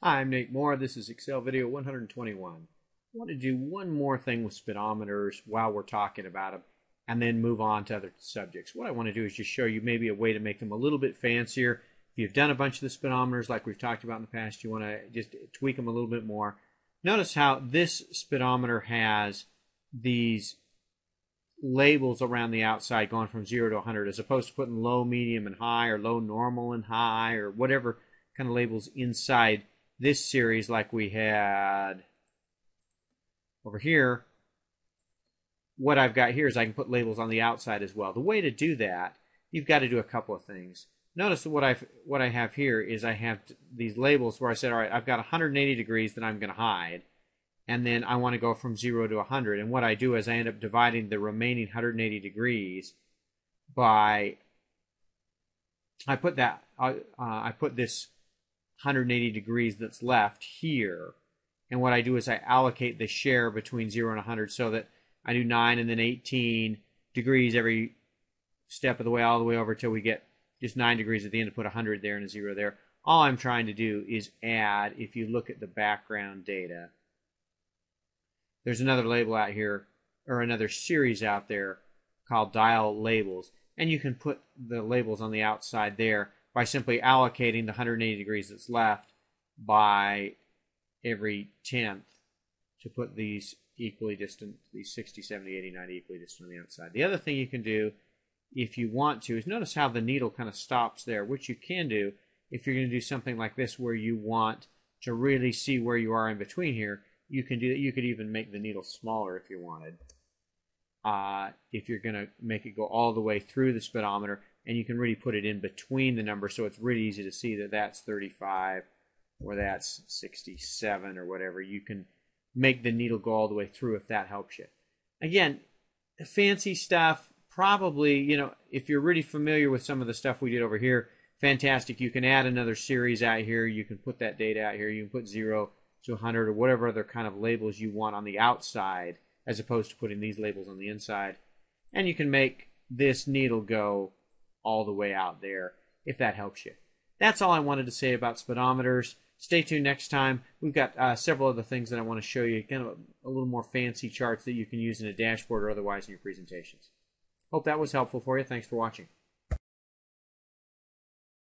Hi, I'm Nate Moore. This is Excel video 121. I want to do one more thing with speedometers while we're talking about them and then move on to other subjects. What I want to do is just show you maybe a way to make them a little bit fancier. If you've done a bunch of the speedometers like we've talked about in the past, you want to just tweak them a little bit more. Notice how this speedometer has these labels around the outside going from 0 to 100 as opposed to putting low, medium, and high or low, normal, and high or whatever kind of labels inside this series like we had over here, what I've got here is I can put labels on the outside as well. The way to do that, you've got to do a couple of things. Notice what I what I have here is I have these labels where I said, all right, I've got 180 degrees that I'm going to hide, and then I want to go from 0 to 100. And what I do is I end up dividing the remaining 180 degrees by I put that uh, I put this 180 degrees that's left here. And what I do is I allocate the share between 0 and 100 so that I do 9 and then 18 degrees every step of the way, all the way over till we get just 9 degrees at the end to put 100 there and a 0 there. All I'm trying to do is add, if you look at the background data, there's another label out here, or another series out there called dial labels. And you can put the labels on the outside there by simply allocating the 180 degrees that's left by every tenth to put these equally distant, these 60, 70, 80, 90 equally distant on the outside. The other thing you can do if you want to is notice how the needle kind of stops there, which you can do if you're going to do something like this where you want to really see where you are in between here. You can do that. You could even make the needle smaller if you wanted. Uh, if you're going to make it go all the way through the speedometer, and you can really put it in between the numbers so it's really easy to see that that's 35 or that's 67 or whatever. You can make the needle go all the way through if that helps you. Again, the fancy stuff, probably, you know, if you're really familiar with some of the stuff we did over here, fantastic. You can add another series out here. You can put that data out here. You can put 0 to 100 or whatever other kind of labels you want on the outside as opposed to putting these labels on the inside. And you can make this needle go all the way out there, if that helps you. That's all I wanted to say about speedometers. Stay tuned next time. We've got uh, several other things that I want to show you, kind of a, a little more fancy charts that you can use in a dashboard or otherwise in your presentations. Hope that was helpful for you. Thanks for watching.